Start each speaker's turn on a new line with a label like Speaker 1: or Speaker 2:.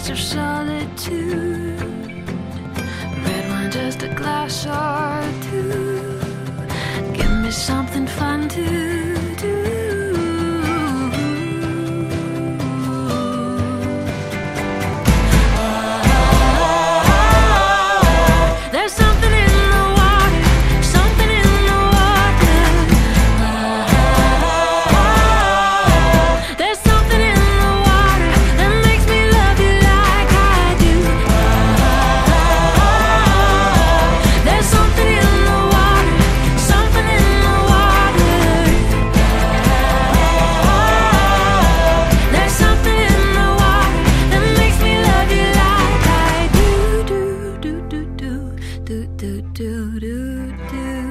Speaker 1: glass of solitude. Red wine, just a glass or two. Give me something fun to. do do do do.